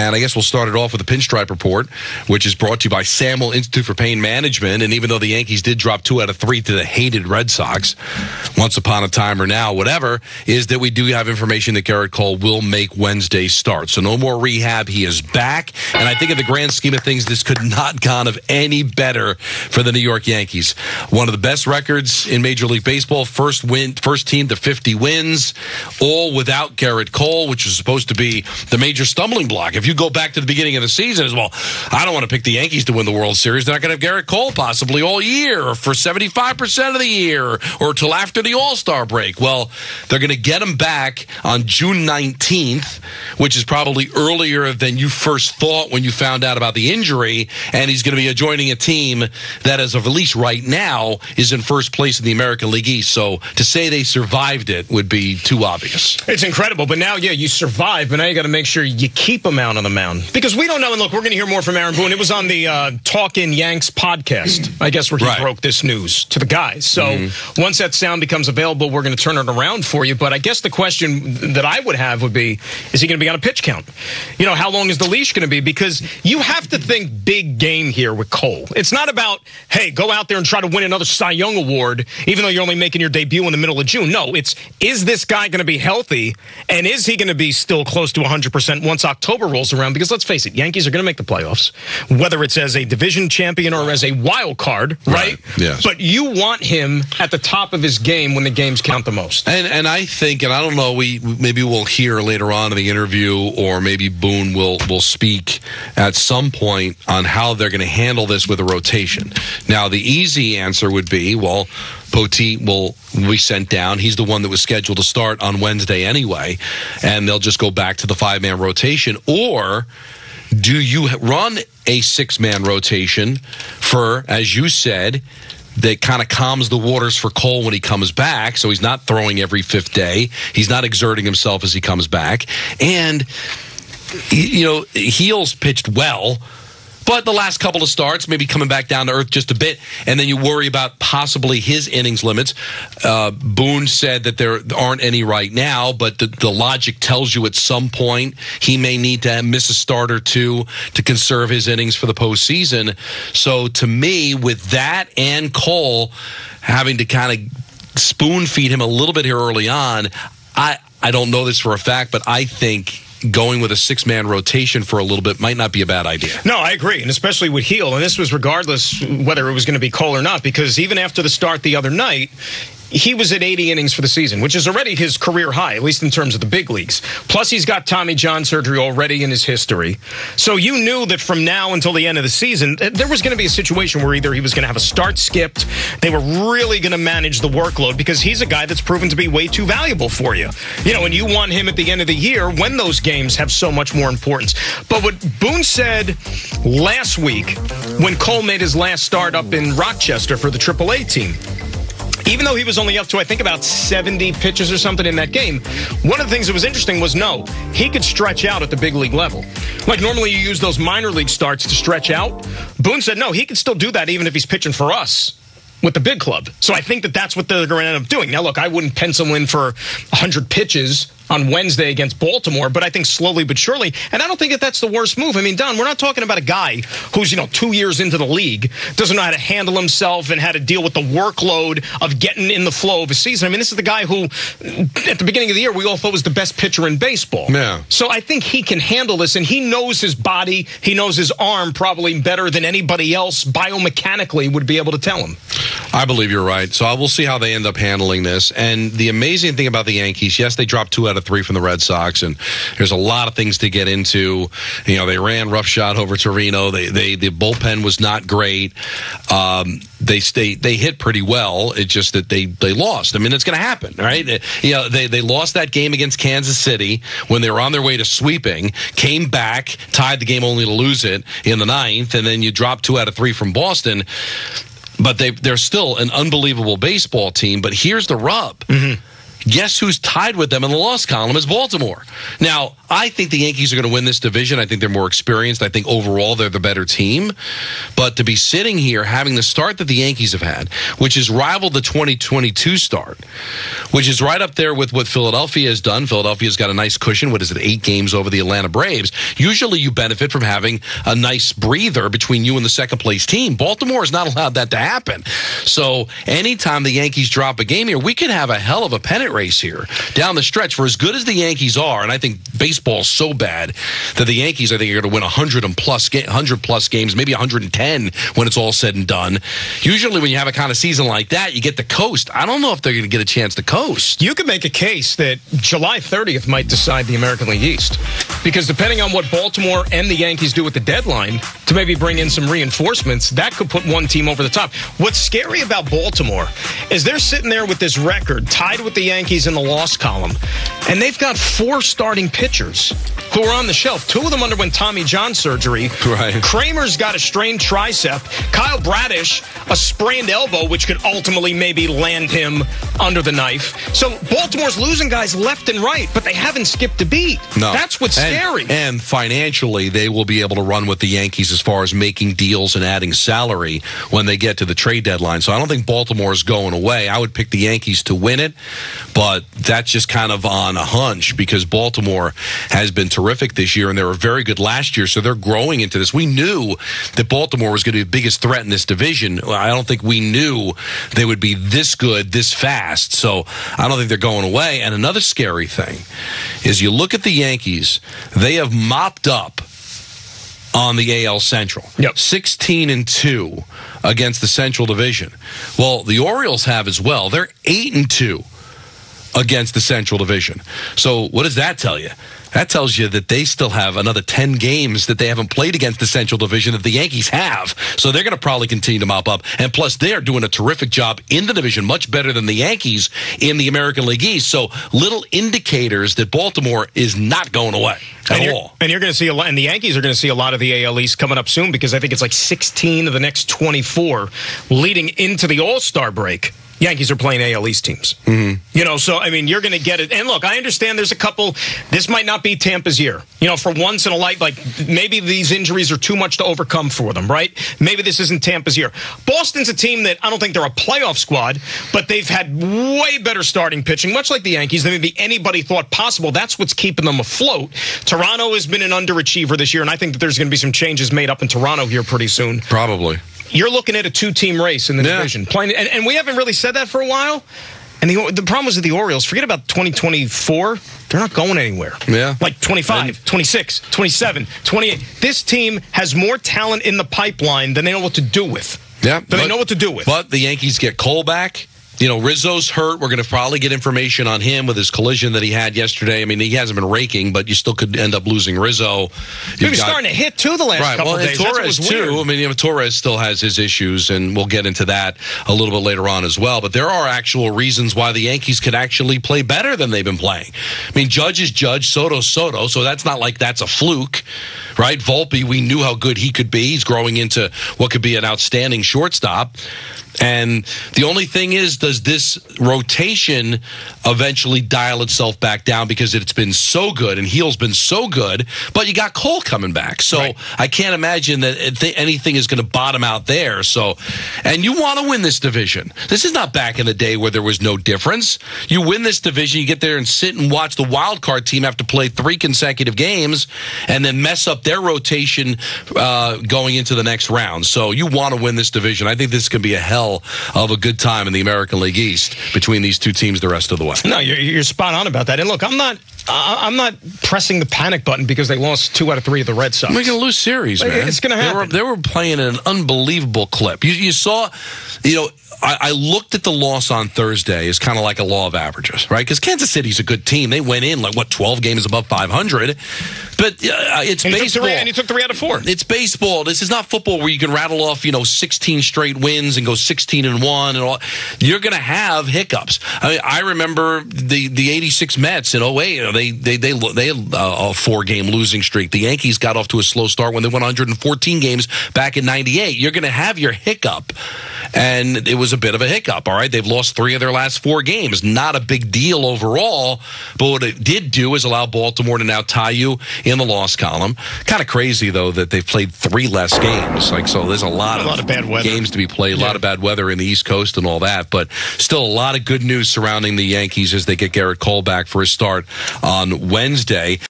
And I guess we'll start it off with the Pinstripe Report, which is brought to you by Samuel Institute for Pain Management. And even though the Yankees did drop two out of three to the hated Red Sox, once upon a time or now, whatever, is that we do have information that Gerrit Cole will make Wednesday start. So no more rehab. He is back. And I think in the grand scheme of things, this could not gone of any better for the New York Yankees. One of the best records in Major League Baseball. First win, first team to 50 wins, all without Gerrit Cole, which was supposed to be the major stumbling block. If you go back to the beginning of the season as well, I don't want to pick the Yankees to win the World Series. They're not going to have Gerrit Cole possibly all year or for 75% of the year or till after the All Star break. Well, they're going to get him back on June 19th, which is probably earlier than you first thought when you found out about the injury. And he's going to be joining a team that, as of at least right now, is in first place in the American League East. So to say they survived it would be too obvious. It's incredible. But now, yeah, you survive, but now you got to make sure you keep him out on the mound. Because we don't know. And look, we're going to hear more from Aaron Boone. It was on the uh, Talkin' Yanks podcast, I guess, where he Right. broke this news to the guys. So Mm-hmm. once that sound becomes available, we're going to turn it around for you. But I guess the question that I would have would be is he going to be on a pitch count? You know, how long is the leash going to be? Because you have to think big game here with Cole. It's not about, hey, go out there and try to win another Cy Young award, even though you're only making your debut in the middle of June. No, it's is this guy going to be healthy and is he going to be still close to 100% once October rolls around? Because let's face it, Yankees are going to make the playoffs, whether it's as a division champion or as a wild card, right? Yes. But you want him at the top of his game when the games count the most. And and I think, and I don't know, we maybe we'll hear later on in the interview, or maybe Boone will will speak at some point on how they're going to handle this with a rotation. Now, the easy answer would be, well, Poteet will be sent down. He's the one that was scheduled to start on Wednesday anyway, and they'll just go back to the five man rotation, or do you run a six man rotation for, as you said, that kind of calms the waters for Cole when he comes back. So he's not throwing every fifth day. He's not exerting himself as he comes back. And, you know, Gil's pitched well. But the last couple of starts, maybe coming back down to earth just a bit, and then you worry about possibly his innings limits. Uh, Boone said that there aren't any right now, but the, the logic tells you at some point he may need to miss a start or two to conserve his innings for the postseason. So to me, with that and Cole having to kind of spoon feed him a little bit here early on, I I don't know this for a fact, but I think going with a six man rotation for a little bit might not be a bad idea. No, I agree, and especially with Gil, and this was regardless whether it was going to be Cole or not, because even after the start the other night. He was at 80 innings for the season, which is already his career high, at least in terms of the big leagues. Plus, he's got Tommy John surgery already in his history. So you knew that from now until the end of the season, there was going to be a situation where either he was going to have a start skipped, they were really going to manage the workload because he's a guy that's proven to be way too valuable for you. You know, and you want him at the end of the year when those games have so much more importance. But what Boone said last week when Cole made his last start up in Rochester for the AAA team, even though he was only up to, I think, about 70 pitches or something in that game, one of the things that was interesting was no, he could stretch out at the big league level. Like normally you use those minor league starts to stretch out. Boone said no, he could still do that even if he's pitching for us with the big club. So I think that that's what they're going to end up doing. Now, look, I wouldn't pencil in for 100 pitches on Wednesday against Baltimore, but I think slowly but surely, and I don't think that that's the worst move. I mean, Don, we're not talking about a guy who's, you know, two years into the league, doesn't know how to handle himself and how to deal with the workload of getting in the flow of a season. I mean, this is the guy who, at the beginning of the year, we all thought was the best pitcher in baseball. Yeah. So I think he can handle this, and he knows his body, he knows his arm probably better than anybody else biomechanically would be able to tell him. I believe you're right. So I will see how they end up handling this. And the amazing thing about the Yankees, yes, they dropped two out of three from the Red Sox, and there's a lot of things to get into. You know, they ran roughshod over Torino. They they the bullpen was not great. Um, they stay they hit pretty well. It's just that they they lost. I mean, it's going to happen, right? You know, they they lost that game against Kansas City when they were on their way to sweeping. Came back, tied the game only to lose it in the ninth, and then you drop two out of three from Boston but they they're still an unbelievable baseball team. But here's the rub: mm-hmm. Guess who's tied with them in the loss column is Baltimore. Now, I think the Yankees are going to win this division. I think they're more experienced. I think overall they're the better team. But to be sitting here having the start that the Yankees have had, which is rivaled the 2022 start, which is right up there with what Philadelphia has done. Philadelphia's got a nice cushion. What is it, eight games over the Atlanta Braves? Usually you benefit from having a nice breather between you and the second place team. Baltimore has not allowed that to happen. So anytime the Yankees drop a game here, we could have a hell of a pennant race here down the stretch. For as good as the Yankees are, and I think baseball's so bad that the Yankees, I think, are going to win 100 and plus, 100 plus games, maybe 110 when it's all said and done. Usually, when you have a kind of season like that, you get the coast. I don't know if they're going to get a chance to coast. You could make a case that July 30th might decide the American League East because depending on what Baltimore and the Yankees do with the deadline to maybe bring in some reinforcements, that could put one team over the top. What's scary about Baltimore is they're sitting there with this record tied with the Yankees in the loss column, and they've got four starting pitchers who are on the shelf. Two of them underwent Tommy John surgery. Right. Kramer's got a strained tricep. Kyle Bradish, a sprained elbow, which could ultimately maybe land him under the knife. So Baltimore's losing guys left and right, but they haven't skipped a beat. No. That's what's and, scary. And financially, they will be able to run with the Yankees as far as making deals and adding salary when they get to the trade deadline. So I don't think Baltimore is going away. I would pick the Yankees to win it, but that's just kind of on a hunch because Baltimore has been terrific this year and they were very good last year. So they're growing into this. We knew that Baltimore was going to be the biggest threat in this division. I don't think we knew they would be this good this fast. So I don't think they're going away. And another scary thing is you look at the Yankees, they have mopped up on the AL Central. Yep. 16 and 2 against the Central Division. Well, the Orioles have as well. They're 8 and 2 against the Central Division. So, what does that tell you? That tells you that they still have another 10 games that they haven't played against the Central Division that the Yankees have. So they're going to probably continue to mop up. And plus, they're doing a terrific job in the division, much better than the Yankees in the American League East. So little indicators that Baltimore is not going away at and you're, all. And you're going to see a lot, and the Yankees are going to see a lot of the AL East coming up soon because I think it's like 16 of the next 24 leading into the All Star break. Yankees are playing AL East teams. Mm-hmm. You know, so I mean, you're going to get it. And look, I understand there's a couple. This might not be Tampa's year. You know, for once in a life, like maybe these injuries are too much to overcome for them, right? Maybe this isn't Tampa's year. Boston's a team that I don't think they're a playoff squad, but they've had way better starting pitching, much like the Yankees, than maybe anybody thought possible. That's what's keeping them afloat. Toronto has been an underachiever this year, and I think that there's going to be some changes made up in Toronto here pretty soon. Probably you're looking at a two-team race in the yeah. division. Playing, and, and, we haven't really said that for a while. And the, the problem is with the Orioles, forget about 2024. They're not going anywhere. Yeah. Like 25, and, 26, 27, 28. This team has more talent in the pipeline than they know what to do with. Yeah. Than but, they know what to do with. But the Yankees get Cole back you know, Rizzo's hurt. We're going to probably get information on him with his collision that he had yesterday. I mean, he hasn't been raking, but you still could end up losing Rizzo. He was starting to hit too the last right, couple well, days. Torres too. I mean, you know, Torres still has his issues, and we'll get into that a little bit later on as well. But there are actual reasons why the Yankees could actually play better than they've been playing. I mean, Judge is Judge, Soto Soto, so that's not like that's a fluke, right? Volpe, we knew how good he could be. He's growing into what could be an outstanding shortstop. And the only thing is, does this rotation eventually dial itself back down because it's been so good and Gil's been so good, but you got Cole coming back. So right. I can't imagine that anything is going to bottom out there. So, and you want to win this division. This is not back in the day where there was no difference. You win this division, you get there and sit and watch the wild card team have to play three consecutive games and then mess up their rotation uh, going into the next round. So you want to win this division. I think this can be a hell hell of a good time in the American League East between these two teams the rest of the way. No, you're, you're spot on about that. And look, I'm not I'm not pressing the panic button because they lost two out of three of the Red Sox. We're going to lose series, man. It's going to happen. They were, they were playing an unbelievable clip. You, you saw, you know, I, I, looked at the loss on Thursday as kind of like a law of averages, right? Because Kansas City's a good team. They went in like what twelve games above five hundred, but uh, it's and baseball. Three, and you took three out of four. It's baseball. This is not football where you can rattle off you know sixteen straight wins and go sixteen and one and all. You're going to have hiccups. I mean, I remember the the eighty six Mets in 08, know, they they they they had uh, a four game losing streak. The Yankees got off to a slow start when they won 114 games back in '98. You're going to have your hiccup, and it was a bit of a hiccup. All right, they've lost three of their last four games. Not a big deal overall, but what it did do is allow Baltimore to now tie you in the loss column. Kind of crazy though that they've played three less games. Like so, there's a lot, a lot of, bad weather. games to be played, a Yeah. lot of bad weather in the East Coast and all that. But still, a lot of good news surrounding the Yankees as they get Gerrit Cole back for a start on Wednesday.